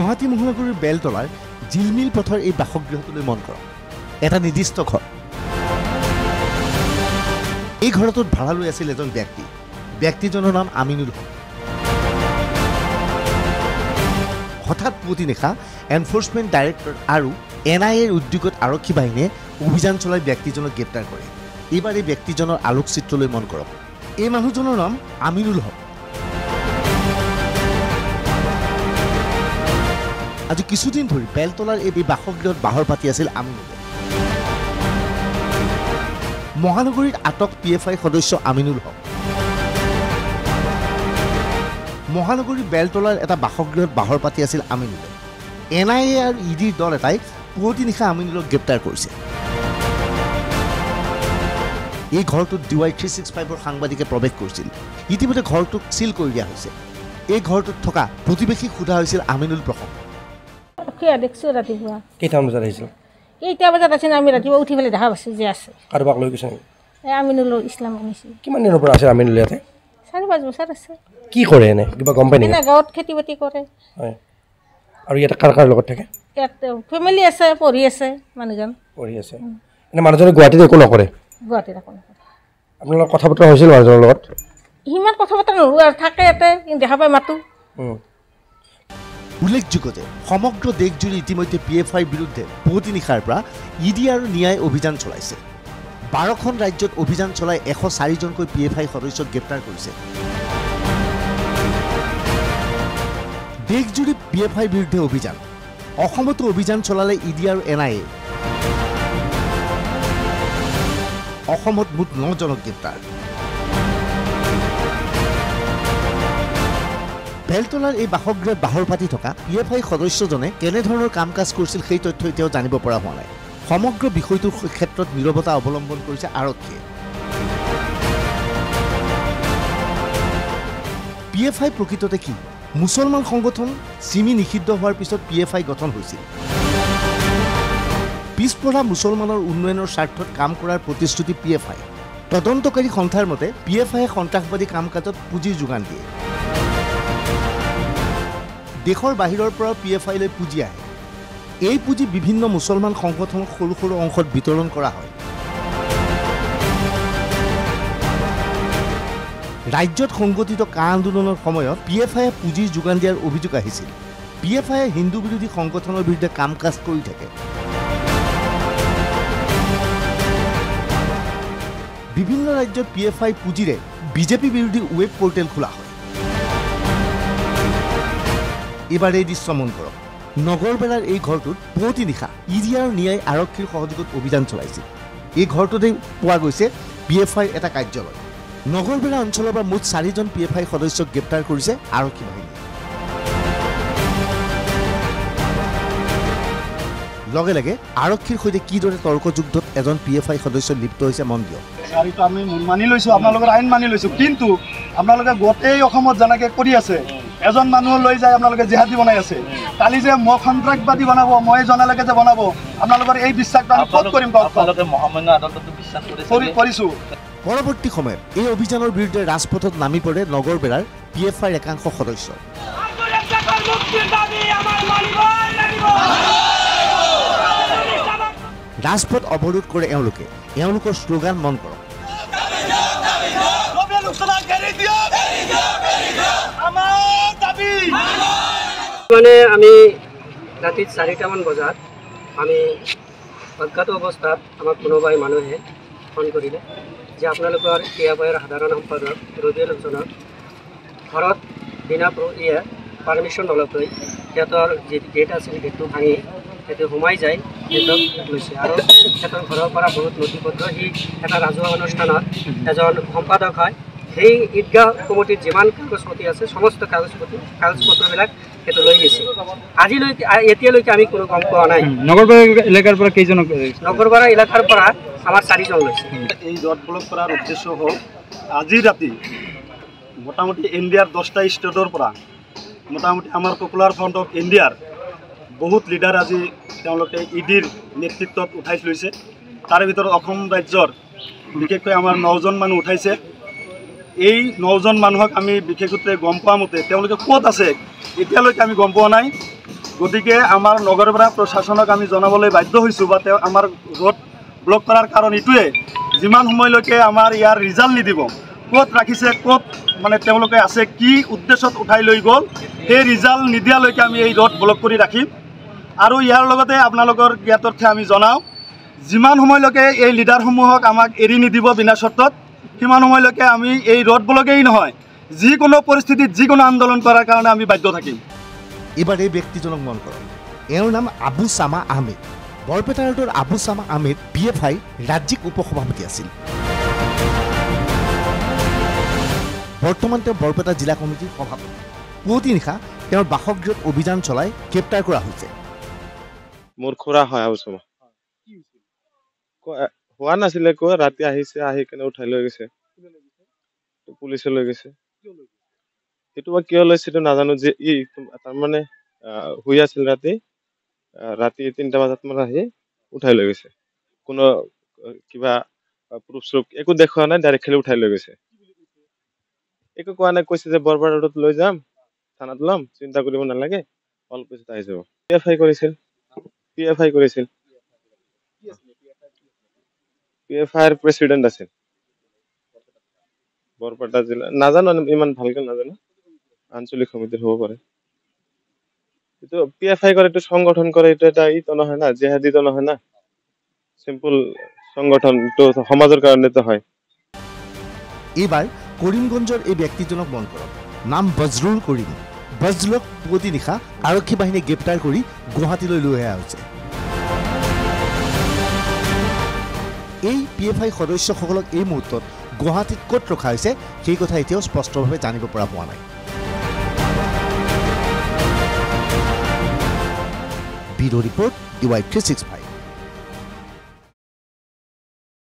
গুৱাহাটী মহানগৰীৰ বেলতলাৰ জিলমিল পথৰ এই বাসগৃহটোলৈ মন কৰক। এটা নিৰ্দিষ্ট ঘৰ। এই ঘৰটোত ভাড়া লৈ আছিল এজন ব্যক্তি। ব্যক্তিজনৰ নাম আমিনুল হক। হঠাৎ পুৱতি নিশা এনফৰ্চমেণ্ট ডাইৰেক্টৰ আৰু এন আই এৰ উদ্যোগত আৰক্ষী বাহিনীয়ে অভিযান চলাই ব্যক্তিজনক গ্ৰেপ্তাৰ কৰে। এইবাৰ এই ব্যক্তিজনৰ আলোকচিত্ৰলৈ মন কৰক। এই মানুহজনৰ নাম আমিনুল হক। আজি কিছুদিন ধৰি বেলতলাৰ এই বাসগৃহত বাহৰ পাতি আছিল আমিনুলে মহানগৰীত আটক পি এফ আই সদস্য আমিনুল হক। মহানগৰীৰ বেলতলাৰ এটা বাসগৃহত বাহৰ পাতি আছিল আমিনুলে। এন আই এ আৰু ই ডিৰ দল এটাই পুৱতি নিশা আমিনুলক গ্ৰেপ্তাৰ কৰিছে। এই ঘৰটোত ডি ৱাই থ্ৰী ছিক্স ফাইভৰ সাংবাদিকে প্ৰৱেশ কৰিছিল। ইতিমধ্যে ঘৰটোক চিল কৰি দিয়া হৈছে। এই ঘৰটোত থকা প্ৰতিবেশীক সোধা হৈছিল আমিনুল প্ৰসংগ। সেয়া দেখিছোঁ ৰাতিপুৱা। কেইটামান বজাত আহিছিল? কেইটা বজাত আছে আমি ৰাতিপুৱা উঠি পেলাই দেখা পাইছোঁ যে আছে। কাৰোবাক লৈ গৈছে এই আমিনুল ইছলাম আনিছোঁ। কিমান দিনৰ পৰা আছে আমিনুল ইয়াতে? চাৰি পাঁচ বছৰ আছে। কি কৰে এনে? কিবা গম পাই নেকি গাঁৱত খেতি বাতি কৰে। হয়। আৰু ইয়াতে কাৰ কাৰ লগত থাকে? ইয়াত ফেমিলি আছে পঢ়ি আছে মানুহজন। পঢ়ি আছে। এনে মানুহজনে গুৱাহাটীত একো নকৰে? গুৱাহাটীত একো নকৰে। আপোনাৰ লগত কথা বতৰা হৈছিল মানুহজনৰ লগত? সিমান কথা বতৰা নোহোৱা আৰু থাকে ইয়াতে দেখা পাই মাতো। উল্লেখযোগ্য যে সমগ্ৰ দেশজুৰি ইতিমধ্যে পি এফ আইৰ বিৰুদ্ধে পুৱতি নিশাৰ পৰা ই ডি আৰু নিয়াই অভিযান চলাইছে। বাৰখন ৰাজ্যত অভিযান চলাই এশ চাৰিজনকৈ পি এফ আই সদস্যক গ্ৰেপ্তাৰ কৰিছে। দেশজুৰি পি এফ আইৰ বিৰুদ্ধে অভিযান। অসমতো অভিযান চলালে ই ডি আৰু এন আই এ অসমত মুঠ নজনক গ্ৰেপ্তাৰ। বেলতলাৰ এই বাসগৃহত বাহৰ পাতি থকা পি এফ আই সদস্যজনে কেনেধৰণৰ কাম কাজ কৰিছিল সেই তথ্য এতিয়াও জানিব পৰা হোৱা নাই। সমগ্ৰ বিষয়টোৰ ক্ষেত্ৰত নীৰৱতা অৱলম্বন কৰিছে আৰক্ষীয়ে। পি এফ আই প্ৰকৃততে কি? মুছলমান সংগঠন চিমি নিষিদ্ধ হোৱাৰ পিছত পি এফ আই গঠন হৈছিল। পিছপৰা মুছলমানৰ উন্নয়নৰ স্বাৰ্থত কাম কৰাৰ প্ৰতিশ্ৰুতি পি এফ আই তদন্তকাৰী সন্থাৰ মতে পি এফ আইয়ে সন্ত্ৰাসবাদী কাম কাজত পুঁজিৰ যোগান দিয়ে। দেশৰ বাহিৰৰ পৰাও পি এফ আইলৈ পুঁজি আহে। এই পুঁজি বিভিন্ন মুছলমান সংগঠনক সৰু সৰু অংশত বিতৰণ কৰা হয়। ৰাজ্যত সংগঠিত কা আন্দোলনৰ সময়ত পি এফ আইয়ে পুঁজিৰ যোগান দিয়াৰ অভিযোগ আহিছিল। পি এফ আইয়ে হিন্দু বিৰোধী সংগঠনৰ বিৰুদ্ধে কাম কাজ কৰি থাকে। বিভিন্ন ৰাজ্যত পি এফ আই পুঁজিৰে বিজেপি বিৰোধী ৱেব পৰ্টেল খোলা হয়। এইবাৰ এই দৃশ্য মন কৰক। নগৰবেলাৰ এই ঘৰটোত পুৱতি নিশা ই ডি আৰু নিয়াই আৰক্ষীৰ সহযোগত অভিযান চলাইছিল। এই ঘৰটোতেই পোৱা গৈছে পি এফ আইৰ এটা কাৰ্যালয়। নগৰবেলা অঞ্চলৰ পৰা মুঠ চাৰিজন পি এফ আই সদস্যক গ্ৰেপ্তাৰ কৰিছে আৰক্ষী বাহিনীয়ে লগে লগে আৰক্ষীৰ সৈতে কিদৰে তৰ্কযুদ্ধত এজন পি এফ আই সদস্য লিপ্ত হৈছে মন দিয়ক। আমি মানি লৈছোঁ আপোনালোকৰ আইন মানি লৈছোঁ কিন্তু আপোনালোকে গোটেই অসমত যেনেকৈ কৰি আছে এজন মানুহ লৈ যায় আপোনালোকে জেহাদী বনাই আছে। কালি যে মই সন্ত্ৰাসবাদী বনাব মই জনালৈকে যে বনাব আপোনালোকৰ এই বিশ্বাসটো আমি ক'ত কৰিম কওক? আপোনালোকে মহামান্য আদালততো বিশ্বাস কৰি কৰিছে। পৰৱৰ্তী সময়ত এই অভিযানৰ বিৰুদ্ধে ৰাজপথত নামি পৰে নগৰবেলাৰ পি এফ আইৰ একাংশ সদস্য। ৰাজপথ অৱৰোধ কৰে এওঁলোকে। এওঁলোকৰ শ্লোগান মন কৰক। মানে আমি ৰাতি চাৰিটামান বজাত আমি অজ্ঞাত অৱস্থাত আমাক কোনোবাই মানুহে ফোন কৰিলে যে আপোনালোকৰ টিয়াবাইৰ সাধাৰণ সম্পাদক ৰবিউল হুছেইনৰ ঘৰত বিনা প্ৰ- ইয়ে পাৰ্মিশ্যন নলকৈ সিহঁতৰ যি গেট আছিল গেটটো ভাঙি সিহঁতে সোমাই যায় সিহঁতক লৈছে। আৰু সিহঁতৰ ঘৰৰ পৰা বহুত নথি পত্ৰ সি এটা ৰাজহুৱা অনুষ্ঠানত এজন সম্পাদক হয়। সেই ঈদগাহ কমিটিৰ যিমান কাগজ পাতি আছে সমস্ত কাগজ পাতি কাগজ পত্ৰবিলাক সেইটো লৈ গৈছে। আজিলৈকে এতিয়ালৈকে আমি কোনো গম পোৱা নাই। নগৰপাৰা এলেকাৰ পৰা কেইজনক নগৰপাৰা এলেকাৰ পৰা আমাৰ চাৰিজন লৈছে এই ৰড ব্লক কৰাৰ উদ্দেশ্য হোক আজি ৰাতি মোটামুটি ইন্ডিয়াৰ দশটা ষ্টেটৰ পৰা মোটামুটি আমাৰ পপুলাৰ ফ্ৰণ্ট অফ ইণ্ডিয়াৰ বহুত লিডাৰ আজি তেওঁলোকে ই ডিৰ নেতৃত্বত উঠাই লৈছে। তাৰে ভিতৰত অসম ৰাজ্যৰ বিশেষকৈ আমাৰ নজন মানুহ উঠাইছে। এই নজন মানুহক আমি বিশেষতে গম পোৱা মতে তেওঁলোকে ক'ত আছে এতিয়ালৈকে আমি গম পোৱা নাই। গতিকে আমাৰ নগৰপৰা প্ৰশাসনক আমি জনাবলৈ বাধ্য হৈছোঁ বা তেওঁ আমাৰ ৰোড ব্লক কৰাৰ কাৰণ এইটোৱে যিমান সময়লৈকে আমাৰ ইয়াৰ ৰিজাল্ট নিদিব ক'ত ৰাখিছে ক'ত মানে তেওঁলোকে আছে কি উদ্দেশ্যত উঠাই লৈ গ'ল সেই ৰিজাল্ট নিদিয়ালৈকে আমি এই ৰোড ব্লক কৰি ৰাখিম। আৰু ইয়াৰ লগতে আপোনালোকৰ জ্ঞাতৰ্থে আমি জনাওঁ যিমান সময়লৈকে এই লিডাৰসমূহক আমাক এৰি নিদিব বিনা চৰ্তত সিমান সময়লৈকে আমি এই ৰোড ব্লকেই নহয় যিকোনো পৰিস্থিতিত যিকোনো আন্দোলন কৰাৰ কাৰণে আমি বাধ্য থাকিম। এইবাৰ এই ব্যক্তিজনক মন কৰক। এওঁৰ নাম আবু চামা আহমেদ। বৰপেটা ৰোডৰ Abu Sama Ahmed P F I ৰাজ্যিক উপ সভাপতি আছিল। বৰ্তমান তেওঁ বৰপেটা জিলা কমিটিৰ সভাপতি। পুৱতি নিশা তেওঁৰ বাসগৃহত অভিযান চলাই গ্ৰেপ্তাৰ কৰা হৈছে। মোৰ খুৰা হয় আবুচমা হোৱা নাছিলে কৈ ৰাতি আহিছে আহি কেনে উঠাই লৈ গৈছে। পুলিচে লৈ গৈছে। সেইটো বা কিয় লৈছে সেইটো নাজানো যে ই তাৰমানে শুই আছিল ৰাতি ৰাতি তিনিটা বজাত মান আহি উঠাই লৈ গৈছে। কোনো কিবা প্ৰুফ চুফ একো দেখুওৱা নাই ডাইৰেক্ট খালি উঠাই লৈ গৈছে। একো কোৱা নাই কৈছে যে বৰবাৰ ৰোডত লৈ যাম থানাত ল'ম চিন্তা কৰিব নালাগে অলপ পিছত আহি যাব। পি এফ আই কৰিছিল পি এফ আই কৰিছিল। পি প্ৰেচিডেণ্ট আছিল। বৰপেটা জিলা নাজানো ইমান ভালকে নাজানো। আঞ্চলিক সমিতিৰ হ'ব পাৰে। এইটো পি এফ আই কৰে এইটো সংগঠন কৰে এইটো এটা ইটো নহয় না জেহাদীটো নহয় না। চিম্পল সংগঠন এইটো সমাজৰ কাৰণেতো হয়। এইবাৰ কৰিমগঞ্জৰ এই ব্যক্তিজনক মন কৰক। নাম বজৰুল কৰিম। বজলুক পুৱতি নিশা আৰক্ষী বাহিনীয়ে গ্ৰেপ্তাৰ কৰি গুৱাহাটীলৈ লৈ অহা হৈছে। এই পি এফ আই সদস্যসকলক এই মুহূৰ্তত গুৱাহাটীত ক'ত ৰখা হৈছে, সেই কথা এতিয়াও স্পষ্টভাৱে জানিব পৰা হোৱা নাই। Bureau' report D Y three six five.